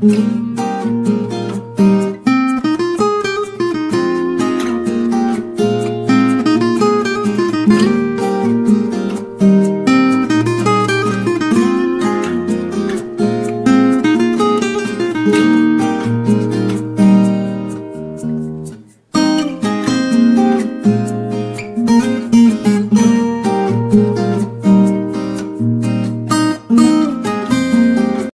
Mm-hmm.